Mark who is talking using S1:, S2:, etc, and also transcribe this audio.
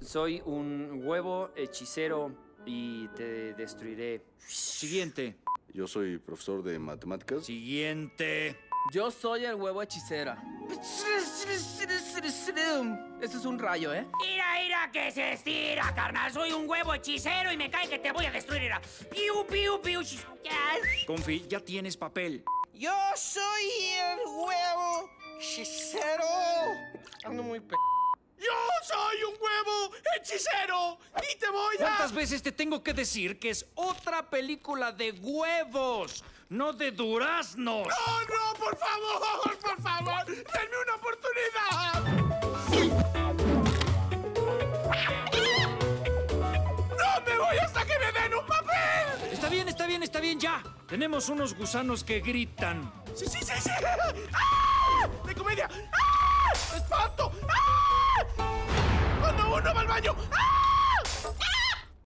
S1: Soy un huevo hechicero y te destruiré.
S2: Siguiente.
S3: Yo soy profesor de matemáticas.
S2: Siguiente.
S4: Yo soy el huevo hechicera. Eso es un rayo, ¿eh?
S5: Mira, mira que se estira, carnal. Soy un huevo hechicero y me cae que te voy a destruir. Mira. Piu, piu, piu.
S2: Confi, ya tienes papel.
S4: Yo soy el huevo hechicero. Ando muy pe...
S6: ¡Y te voy a...
S2: ¿Cuántas veces te tengo que decir que es otra película de huevos, no de duraznos?
S6: ¡No, no, por favor! ¡Por favor! ¡Denme una oportunidad! ¡No me voy hasta que me den un papel!
S2: Está bien, está bien, está bien, ya. Tenemos unos gusanos que gritan.
S6: ¡Sí, sí, sí, sí! ¡Ah! ¡De comedia! ¡Ah! ¡Ah!